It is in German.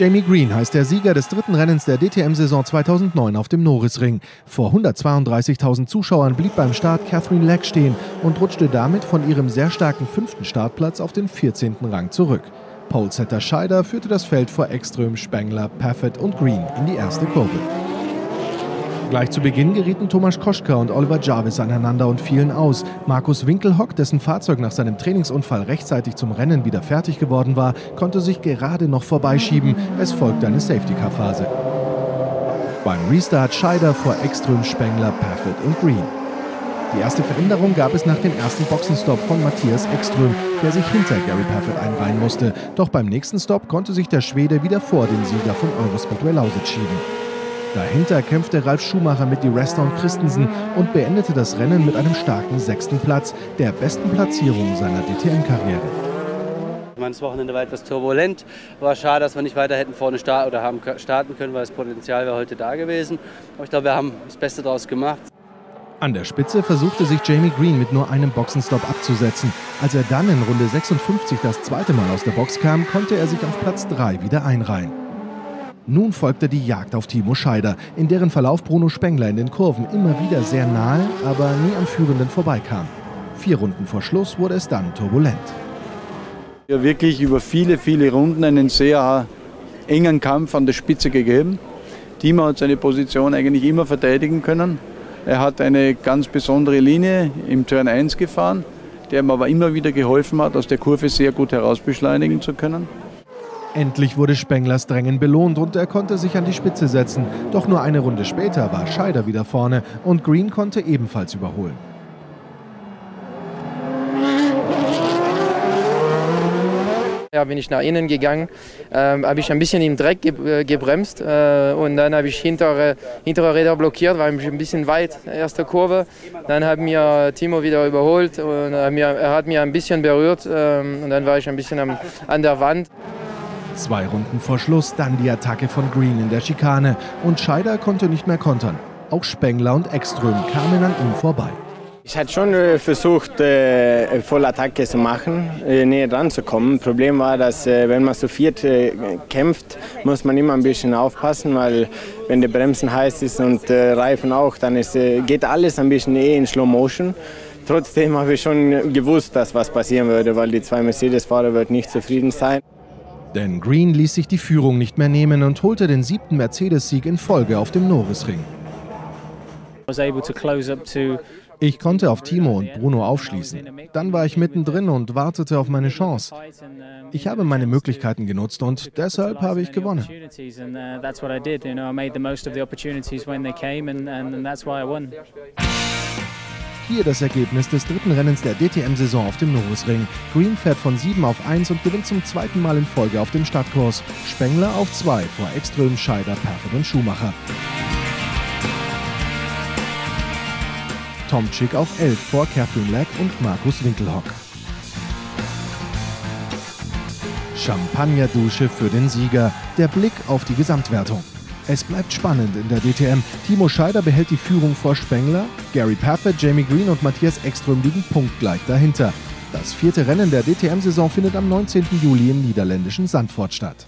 Jamie Green heißt der Sieger des dritten Rennens der DTM-Saison 2009 auf dem Norrisring. Vor 132.000 Zuschauern blieb beim Start Catherine Leck stehen und rutschte damit von ihrem sehr starken fünften Startplatz auf den 14. Rang zurück. Polesetter Scheider führte das Feld vor Ekström, Spengler, Paffett und Green in die erste Kurve. Gleich zu Beginn gerieten Thomas Koschka und Oliver Jarvis aneinander und fielen aus. Markus Winkelhock, dessen Fahrzeug nach seinem Trainingsunfall rechtzeitig zum Rennen wieder fertig geworden war, konnte sich gerade noch vorbeischieben. Es folgte eine Safety-Car-Phase. Beim Restart Scheider vor Ekström, Spengler, Paffett und Green. Die erste Veränderung gab es nach dem ersten Boxenstopp von Matthias Ekström, der sich hinter Gary Paffett einreihen musste. Doch beim nächsten Stopp konnte sich der Schwede wieder vor den Sieger von Eurospeedway Lausitz schieben. Dahinter kämpfte Ralf Schumacher mit die Resta und Christensen und beendete das Rennen mit einem starken sechsten Platz, der besten Platzierung seiner DTM-Karriere. Das Wochenende war etwas turbulent. War schade, dass wir nicht weiter hätten vorne starten oder haben starten können, weil das Potenzial wäre heute da gewesen. Aber ich glaube, wir haben das Beste daraus gemacht. An der Spitze versuchte sich Jamie Green mit nur einem Boxenstopp abzusetzen. Als er dann in Runde 56 das zweite Mal aus der Box kam, konnte er sich auf Platz 3 wieder einreihen. Nun folgte die Jagd auf Timo Scheider, in deren Verlauf Bruno Spengler in den Kurven immer wieder sehr nahe, aber nie am Führenden vorbeikam. Vier Runden vor Schluss wurde es dann turbulent. Ja, wirklich über viele, viele Runden einen sehr engen Kampf an der Spitze gegeben. Timo hat seine Position eigentlich immer verteidigen können. Er hat eine ganz besondere Linie im Turn 1 gefahren, der ihm aber immer wieder geholfen hat, aus der Kurve sehr gut herausbeschleunigen zu können. Endlich wurde Spenglers Drängen belohnt und er konnte sich an die Spitze setzen. Doch nur eine Runde später war Scheider wieder vorne und Green konnte ebenfalls überholen. Ja, bin ich nach innen gegangen, ähm, habe ich ein bisschen im Dreck ge äh, gebremst äh, und dann habe ich hintere, hintere Räder blockiert, war ein bisschen weit, erste Kurve. Dann hat mir Timo wieder überholt und er hat mir ein bisschen berührt ähm, und dann war ich ein bisschen am, an der Wand. Zwei Runden vor Schluss dann die Attacke von Green in der Schikane und Scheider konnte nicht mehr kontern. Auch Spengler und Ekström kamen an ihm vorbei. Ich hatte schon äh, versucht, äh, Vollattacke zu machen, äh, näher dran zu kommen. Problem war, dass äh, wenn man zu viert äh, kämpft, muss man immer ein bisschen aufpassen, weil wenn der Bremsen heiß ist und äh, Reifen auch, dann ist, äh, geht alles ein bisschen eh in Slow Motion. Trotzdem habe ich schon gewusst, dass was passieren würde, weil die zwei Mercedes-Fahrer wird nicht zufrieden sein. Denn Green ließ sich die Führung nicht mehr nehmen und holte den siebten Mercedes-Sieg in Folge auf dem Norrisring. Ich konnte auf Timo und Bruno aufschließen. Dann war ich mittendrin und wartete auf meine Chance. Ich habe meine Möglichkeiten genutzt und deshalb habe ich gewonnen. Hier das Ergebnis des dritten Rennens der DTM-Saison auf dem Norrisring. Green fährt von 7 auf 1 und gewinnt zum zweiten Mal in Folge auf dem Stadtkurs. Spengler auf 2 vor Ekström, Scheider, Perfert und Schumacher. Tomczyk auf 11 vor Catherine Leck und Markus Winkelhock. Champagnerdusche für den Sieger. Der Blick auf die Gesamtwertung. Es bleibt spannend in der DTM. Timo Scheider behält die Führung vor Spengler. Gary Paffett, Jamie Green und Matthias Ekström liegen punktgleich dahinter. Das vierte Rennen der DTM-Saison findet am 19. Juli im niederländischen Sandford statt.